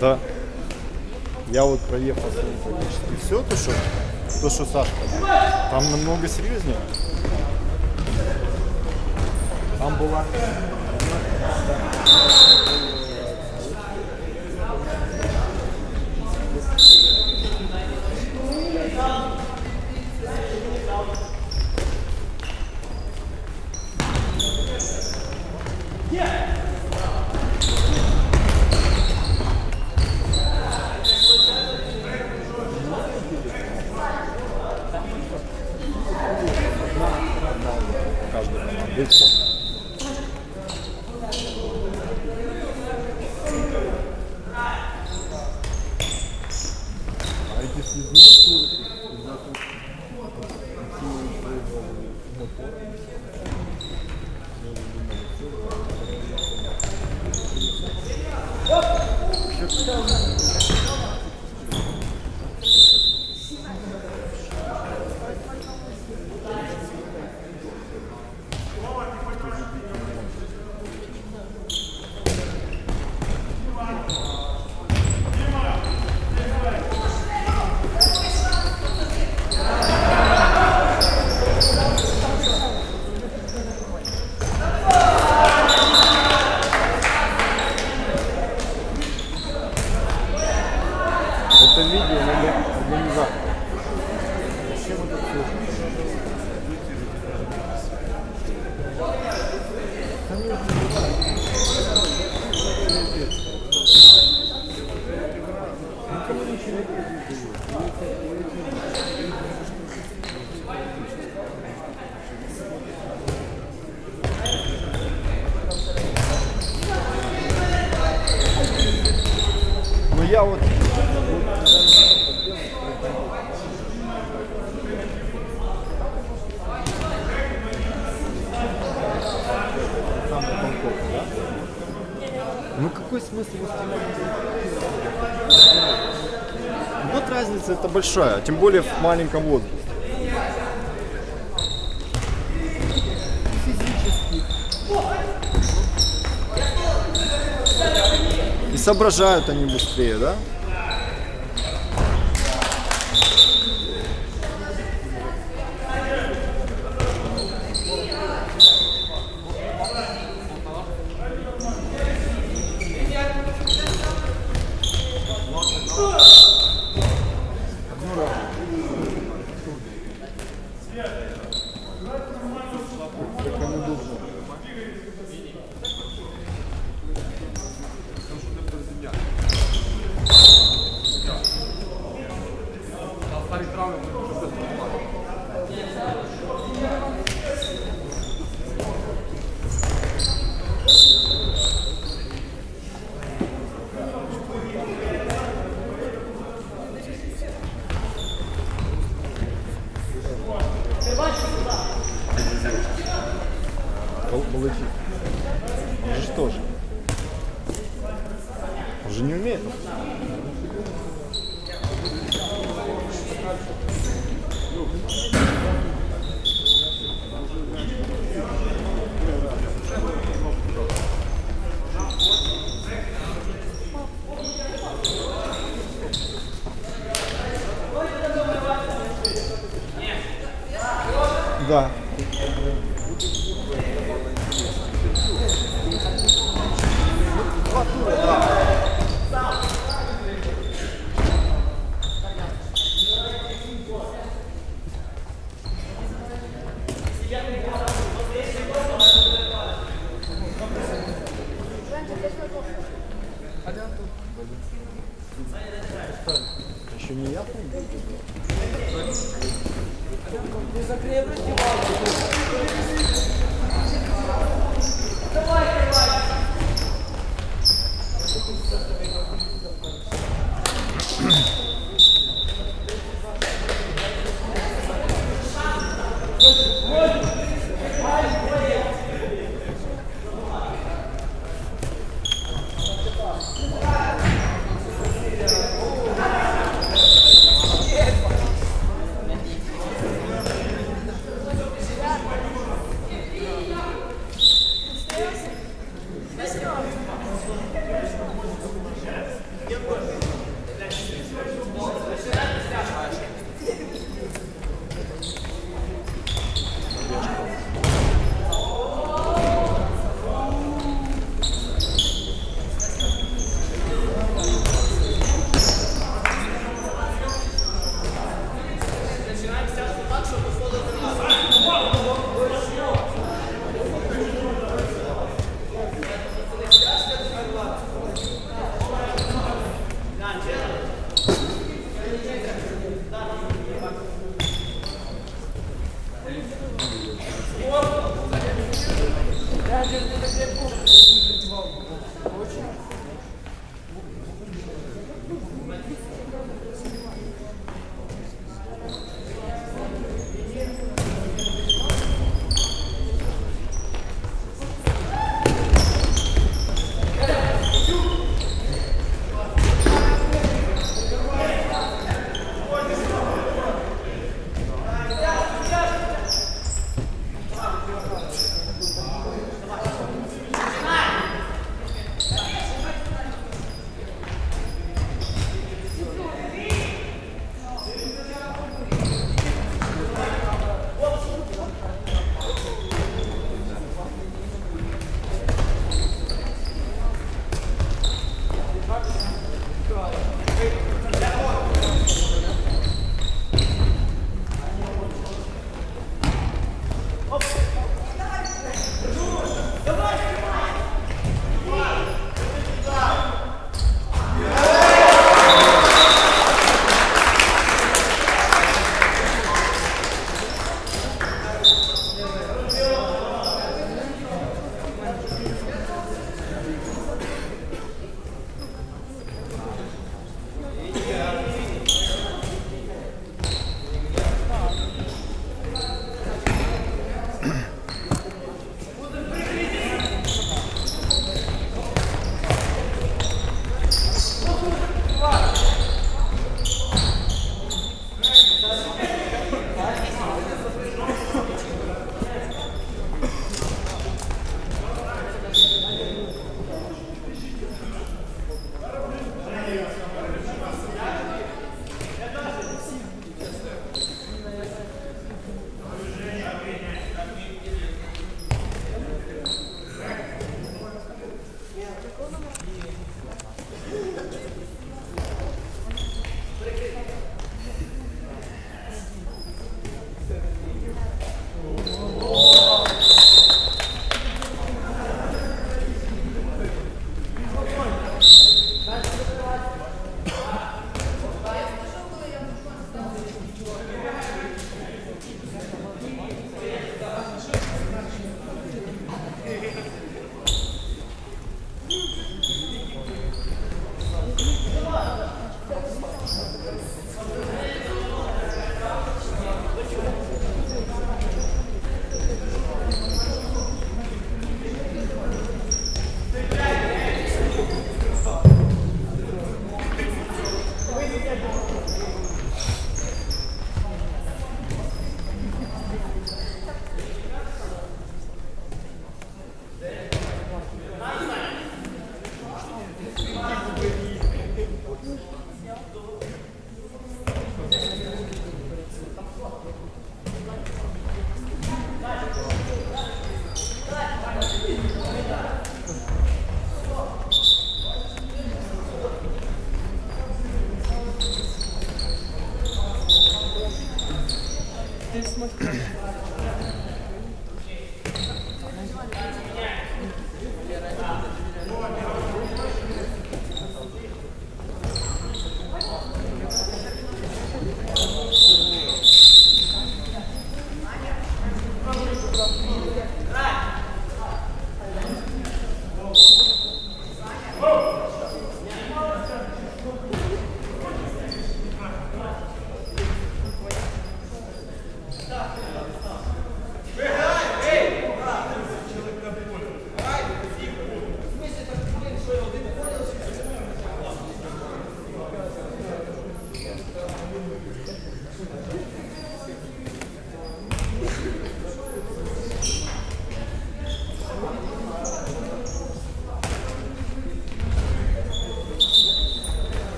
Да. Я вот проехал практически все, то что, то, что Сашка. Там намного серьезнее. Там была... Каждый команды. И всё. А эти связные Это большая, тем более в маленьком возрасте. И соображают они быстрее, да?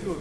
Чуєш,